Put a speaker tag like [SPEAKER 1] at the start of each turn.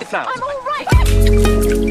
[SPEAKER 1] the flowers. I'm all right.